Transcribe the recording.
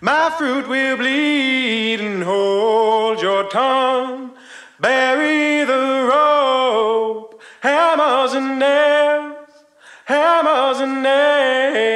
My fruit will bleed and hold your tongue. Bury the rope, hammers and nails, hammers and nails.